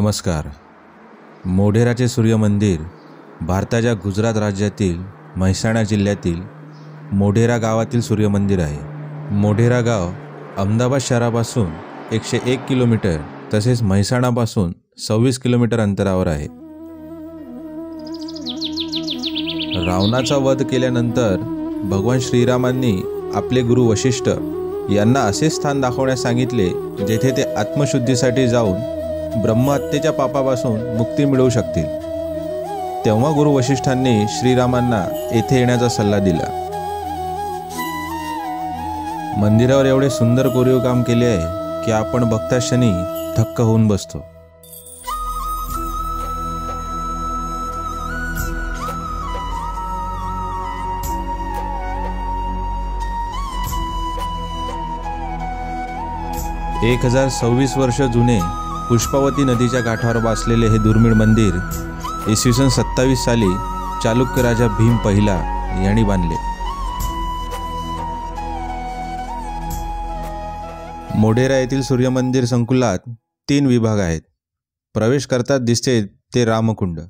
नमस्कार. मोढेराचे सूर्यमंदिर भारताच्या गुजरात राज्यातील म्हैसाणा जिल्ह्यातील मोढेरा गावातील सूर्यमंदिर आहे. मोढेरा गाव अहमदाबाद शहरापासून एकशे एक किलोमीटर तसेच म्हैसाणापासून सव्वीस किलोमीटर अंतरावर आहे. रावणाचा वध केल्यानंतर भगवान श्रीरामांनी आपले गुरु वशिष्ठ यांना असे स्थान दाखवण्यास सांगितले जेथे ते आत्मशुद्धीसाठी जाऊन ब्रह्महत्येच्या पापापासून मुक्ती मिळवू शकतील. तेव्हा गुरु वशिष्ठांनी श्रीरामांना येथे येण्याचा सल्ला दिला. मंदिरावर एवढे सुंदर कोरीव काम केले आहे की आपण बघता थक्क होऊन बसतो. एक हजार सव्वीस वर्ष जुने पुष्पावती नदीच्या काठावर बसलेले हे दुर्मिळ मंदिर इसवी सन सत्तावीस साली चालुक्य राजा भीम पहिला यांनी बांधले. मोढेरा येथील सूर्यमंदिर संकुलात तीन विभाग आहेत. प्रवेश करतात दिसते ते रामकुंड.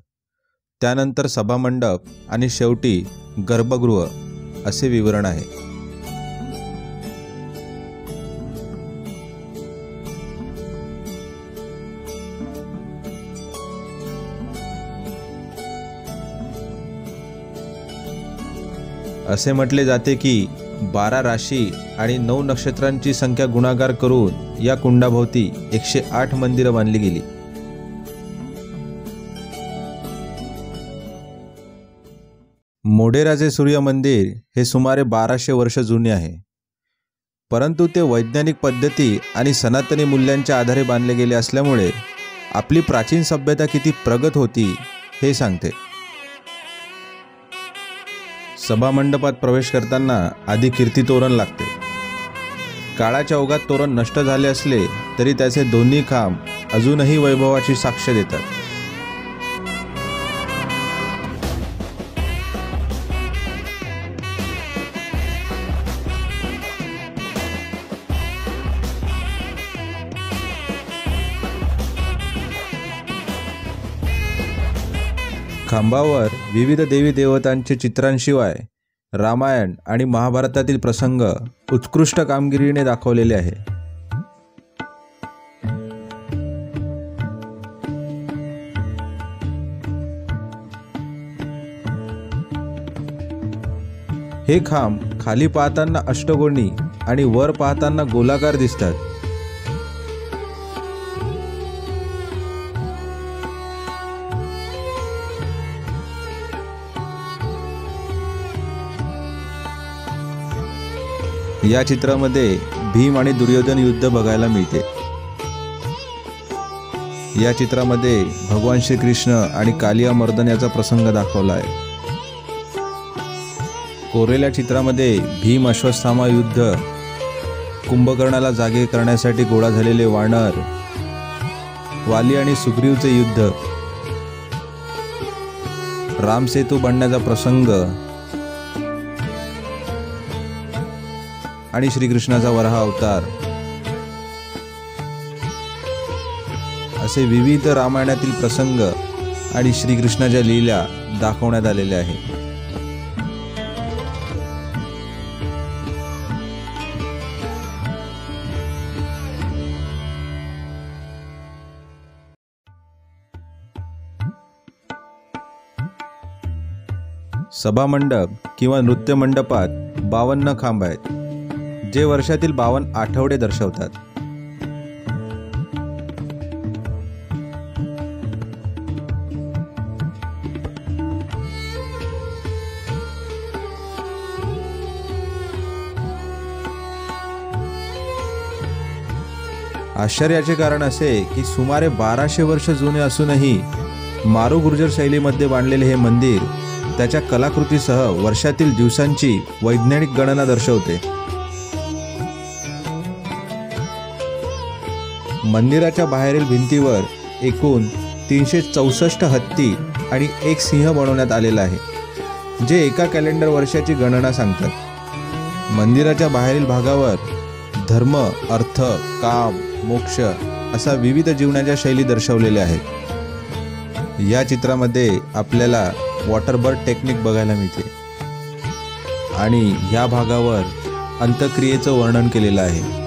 त्यानंतर सभामंडप आणि शेवटी गर्भगृह असे विवरण आहे. असे म्हटले जाते की बारा राशी आणि नऊ नक्षत्रांची संख्या गुणाकार करून या कुंडाभोवती एकशे आठ मंदिरं बांधली गेली. मोडेराजे सूर्य मंदिर हे सुमारे बाराशे वर्ष जुने आहे. परंतु ते वैज्ञानिक पद्धती आणि सनातनी मूल्यांच्या आधारे बांधले गेले असल्यामुळे आपली प्राचीन सभ्यता किती प्रगत होती हे सांगते. सभामंडपात प्रवेश करताना आधी कीर्ती तोरण लागते. काळाच्या ओघात तोरण नष्ट झाले असले तरी त्याचे दोन्ही खांब अजूनही वैभवाची साक्ष देतात. खांबावर विविध देवी देवतांचे चित्रांशिवाय रामायण आणि महाभारतातील प्रसंग उत्कृष्ट कामगिरीने दाखवलेले आहे. हे खांब खाली पाहताना अष्टगोणी आणि वर पाहताना गोलाकार दिसतात. या चित्रामध्ये भीम आणि दुर्योधन युद्ध बघायला मिळते. या चित्रामध्ये भगवान श्रीकृष्ण आणि कालिया मर्दन याचा प्रसंग दाखवला आहे. कोरेल्या चित्रामध्ये भीम अश्वस्थामा युद्ध कुंभकर्णाला जागे करण्यासाठी गोळा झालेले वानर वाली आणि सुग्रीवचे युद्ध रामसेतू बनण्याचा प्रसंग आणि श्रीकृष्णाचा वराह अवतार. असे विविध रामायणातील प्रसंग आणि श्रीकृष्णाच्या लीला दाखवण्यात आलेल्या आहेत. सभामंडप किंवा नृत्यमंडपात बावन्न खांब आहेत. जे वर्षातील बावन्न आठवडे दर्शवतात. आश्चर्याचे कारण असे की सुमारे बाराशे वर्ष जुने असूनही मारू गुर्जर शैलीमध्ये बांधलेले हे मंदिर त्याच्या कलाकृतीसह वर्षातील दिवसांची वैज्ञानिक गणना दर्शवते. मंदिराच्या बाहेरील भिंतीवर एकूण तीनशे चौसष्ट हत्ती आणि एक सिंह बनवण्यात आलेला आहे जे एका कॅलेंडर वर्षाची गणना सांगतात. मंदिराच्या बाहेरील भागावर धर्म अर्थ काम मोक्ष असा विविध जीवनाच्या शैली दर्शवलेल्या आहेत. या चित्रामध्ये आपल्याला वॉटरबर्ड टेक्निक बघायला मिळते आणि या भागावर अंतक्रियेचं वर्णन केलेलं आहे.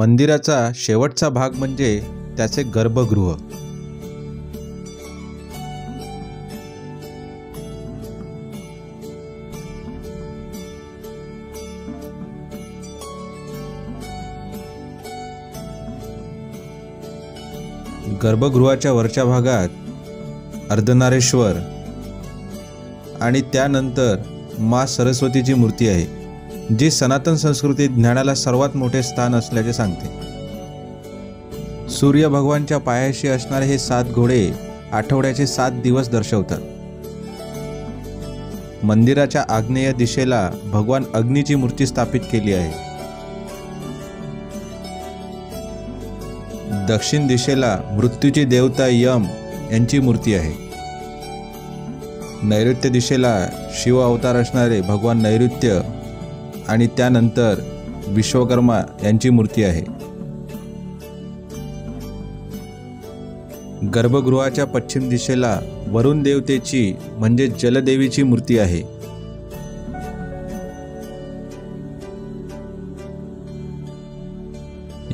मंदिराचा शेवटचा भाग म्हणजे त्याचे गर्भगृह. गर्भगृहाच्या वरच्या भागात अर्धनारेश्वर आणि त्यानंतर मा सरस्वतीची मूर्ती आहे. जी सनातन संस्कृतीत ज्ञानाला सर्वात मोठे स्थान असल्याचे सांगते. सूर्य भगवानच्या पायाशी असणारे हे सात घोडे आठवड्याचे सात दिवस दर्शवतात. मंदिराच्या आग्नेय दिशेला भगवान अग्नीची मूर्ती स्थापित केली आहे. दक्षिण दिशेला मृत्यूची देवता यम यांची मूर्ती आहे. नैऋत्य दिशेला शिव अवतार असणारे भगवान नैऋत्य आणि त्यानंतर विश्वकर्मा यांची मूर्ती आहे. गर्भगृहाच्या पश्चिम दिशेला वरुण देवतेची म्हणजे जलदेवीची मूर्ती आहे.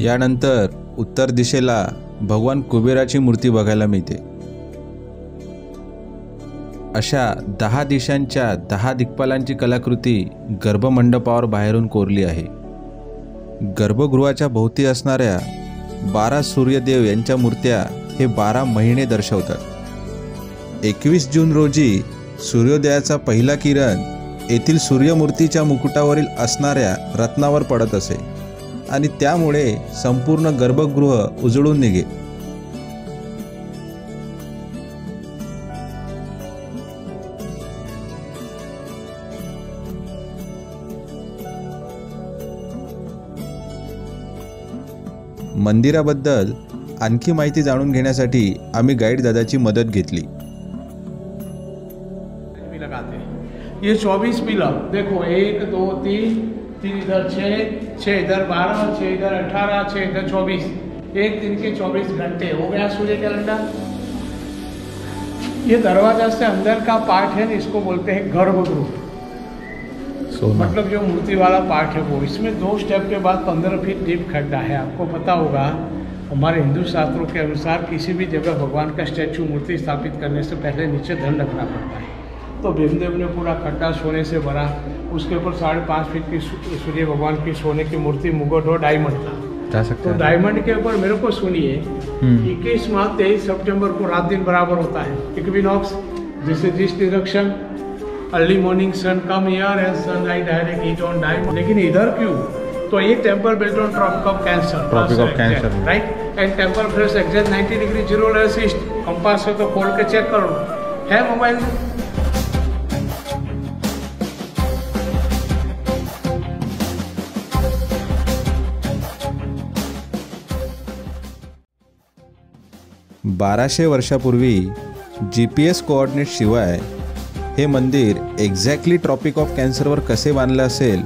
यानंतर उत्तर दिशेला भगवान कुबेराची मूर्ती बघायला मिळते. अशा दहा दिशांच्या दहा दिक्पालांची कलाकृती गर्भमंडपावर बाहेरून कोरली आहे. गर्भगृहाच्या भोवती असणाऱ्या बारा सूर्यदेव यांच्या मूर्त्या हे बारा महिने दर्शवतात. एकवीस जून रोजी सूर्योदयाचा पहिला किरण येथील सूर्यमूर्तीच्या मुकुटावरील असणाऱ्या रत्नावर पडत असे आणि त्यामुळे संपूर्ण गर्भगृह उजळून निघे. मंदिराबद्दल आणखी माहिती जाणून घेण्यासाठी आम्ही गाईड दादाची मदत घेतली. ये चौबीस पिलर देखो एक दो तीन तीन इधर छः छः इधर बारह छः इधर अठारह छः इधर चौबीस। एक दिन के चौबीस घंटे। हो गया सूर्य कैलेंडर? ये दरवाजा से अंदर का पार्ट है इसको बोलते हैं गर्भगृह मतलब जो मूर्ति वाला पार्ट है वो इसमें दो स्टेप के बाद पंद्रह फीट डीप खड्डा है आपको पता होगा। हमारे हिंदू शास्त्रों के अनुसार किसी भी जगह भगवान का स्टैचू मूर्ति स्थापित करने से पहले नीचे धन रखना पड़ता है। तो भीमदेव ने पूरा खड्डा सोने से भरा उसके ऊपर साढ़े पाँच फीट की सूर्य भगवान की सोने की मूर्ति मुगट और डायमंड जा तो डायमंड के ऊपर मेरे को सुनिए इक्कीस माह तेईस सितंबर को रात दिन बराबर होता है। Equinox is this direction early morning sun come here and sunlight direct heat on diamond लेकिन इधर क्यों? तो ये temple belt on Tropic of Cancer Tropic of Cancer. Right and temple face exact 90 degree zero less east compass से तो खोल के check करो। है mobile में बाराशे वर्षापूर्वी जी पी एस कोऑर्डिनेट शिवाय हे मंदिर एक्झॅक्टली ट्रॉपिक ऑफ कॅन्सरवर कसे बांधलं असेल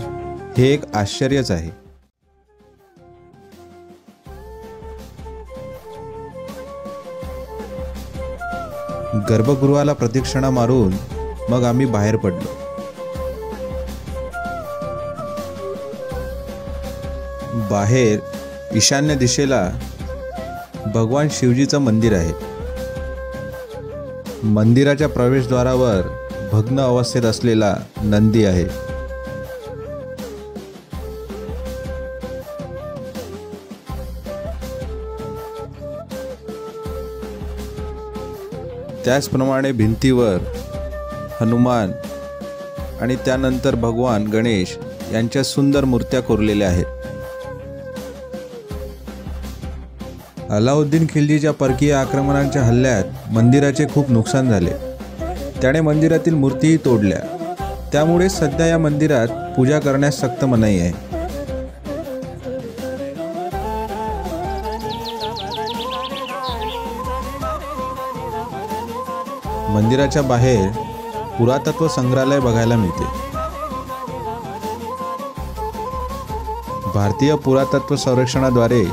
हे एक आश्चर्यच आहे. गर्भगृहाला प्रदक्षिणा मारून मग आम्ही बाहेर पडलो. बाहेर ईशान्य दिशेला भगवान शिवजीचं मंदिर आहे. मंदिराच्या प्रवेशद्वारावर भग्न अवस्थेत असलेला नंदी आहे. त्याचप्रमाणे भिंतीवर हनुमान आणि त्यानंतर भगवान गणेश यांच्या सुंदर मूर्त्या कोरलेल्या आहेत. अलाउद्दीन खिल्जीच्या परकीय आक्रमणांच्या हल्ल्यात मंदिराचे खूप नुकसान झाले. त्याने मंदिरातील मूर्तीही तोडल्या. त्यामुळे सध्या या मंदिरात पूजा करण्यास सक्त मनाई आहे. मंदिराच्या बाहेर पुरातत्व संग्रहालय बघायला मिळते. भारतीय पुरातत्व संरक्षणाद्वारे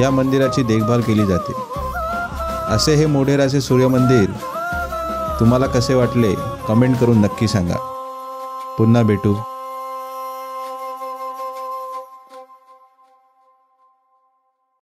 या मंदिराची देखभाल केली जाते. असे हे मोढेराचे सूर्यमंदिर तुम्हाला कसे वाटले कमेंट करून नक्की सांगा. पुन्हा भेटू.